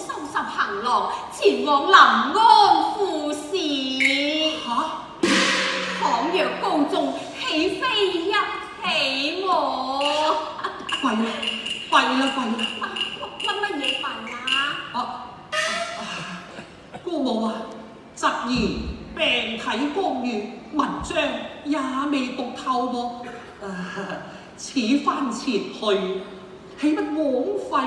收拾行囊，前往临安赴事。吓、倘若高中岂非一起我？废啦！废啦！废啦！乜乜嘢废啊？哦，姑母啊，侄儿病体光月，文章也未读透噃、此番前去，岂不枉费？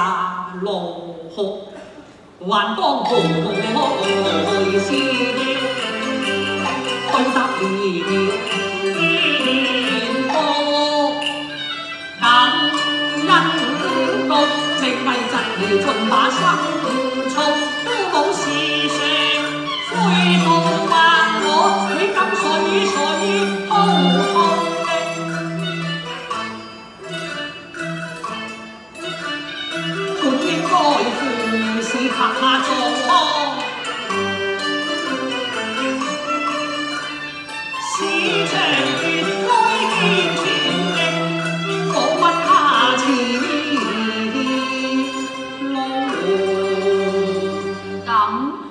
沙罗河，還江河去思念，對答年多，感恩到情迷陣兒盡把心操，都冇事成，灰到白我，你咁傻意傻意。下状况市场绝非坚全的我不怕咁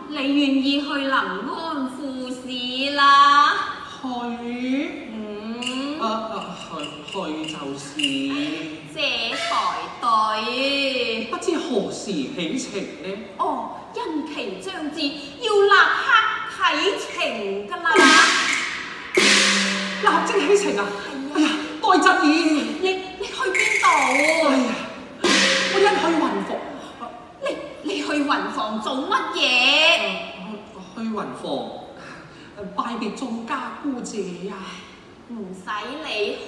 你愿意去临安富市啦去去就是这才对不知何时起程呢启程噶啦！立即起程啊！哎呀，代侄儿，你你去边度？哎呀，我一去云房。你你去云房做乜嘢？去云房拜别众家姑姐呀。唔使你去，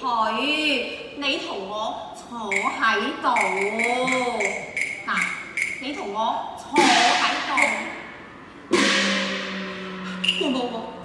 你同我坐喺度。嗱。你同我坐喺度，我冇冇。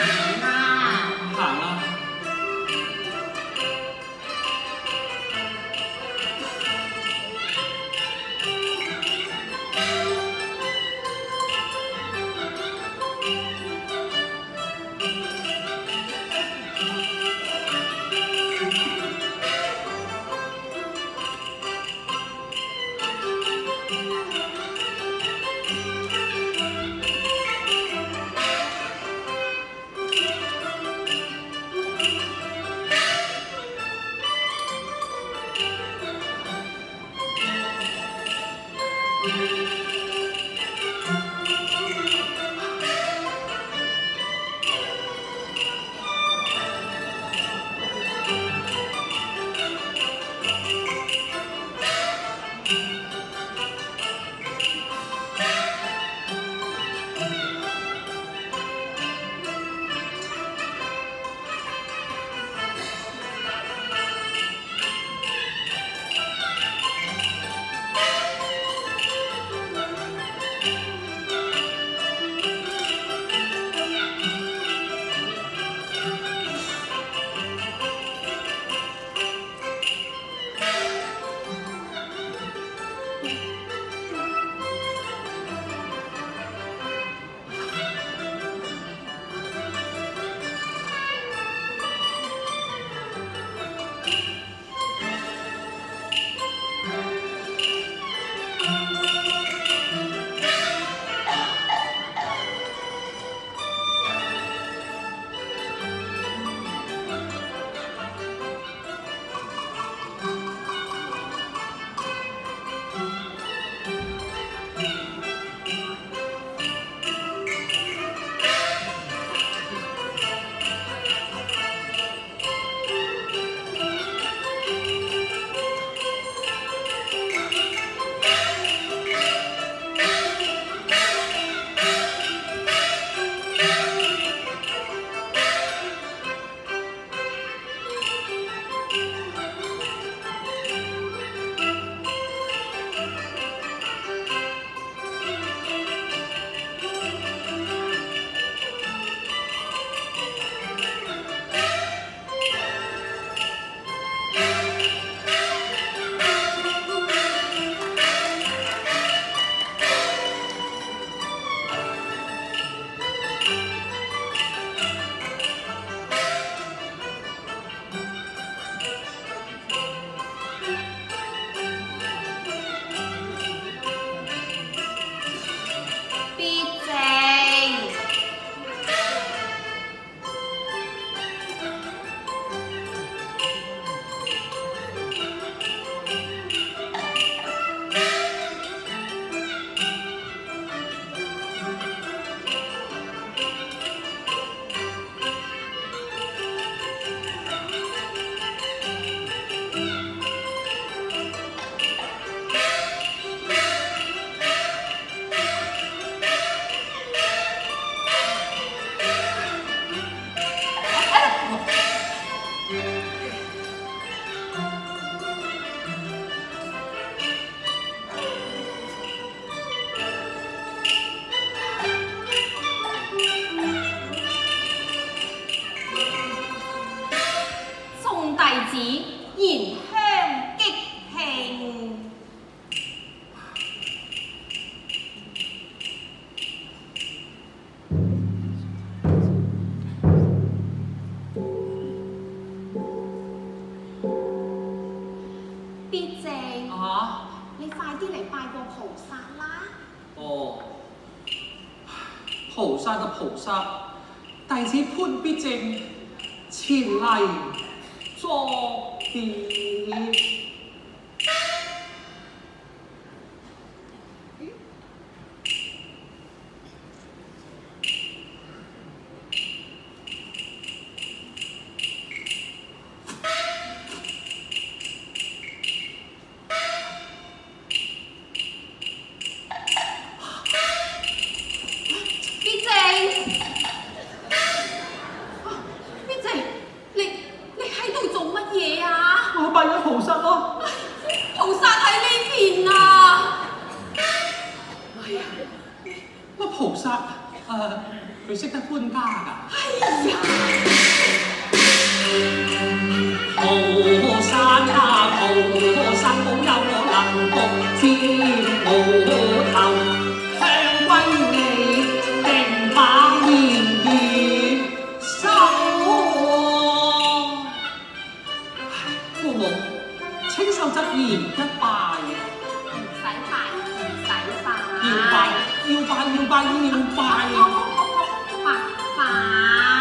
Amen. 菩萨嘅菩萨，弟子潘必正前嚟作別。必正，啊必正，你你喺度做乜嘢啊？我拜咗菩薩咯。菩薩喺呢邊啊！哎呀，乜菩薩誒，佢、識得搬家㗎？哎呀，菩薩啊，菩薩保佑我能獨佔鰲頭，向歸你定把言語收。唉父母，請受則言一拜，唔使拜，唔使拜，要拜，要拜，要拜，要拜。好好好好，拜拜。父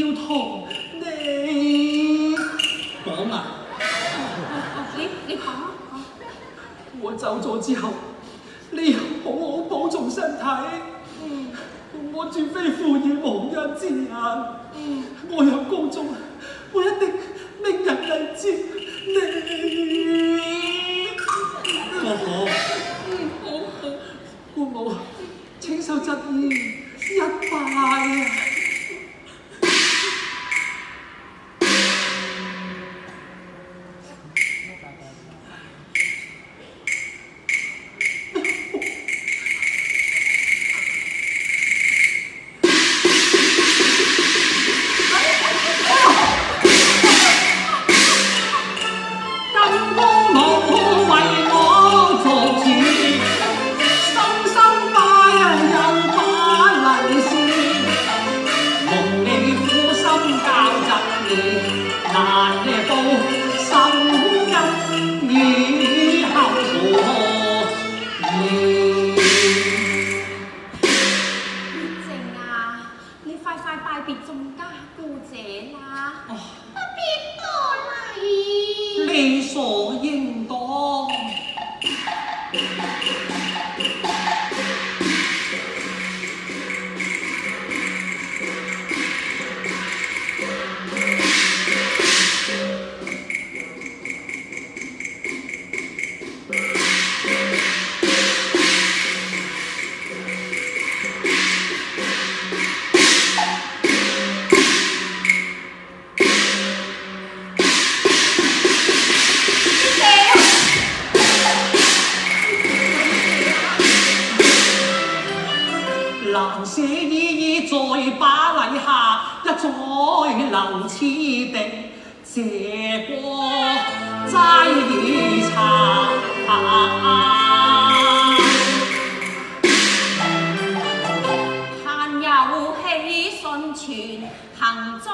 要同你講啊！你你講啊！我走咗之後，你要好好保重身體。我絕非負義無恩之人。我有高中，我一定命人嚟接你。我好，我好，父母請受侄兒一拜啊！拜拜，别中家姑姐啦。啊，别。这依依在巴黎下，一再留此地，谢过斋茶。但有喜信传行踪。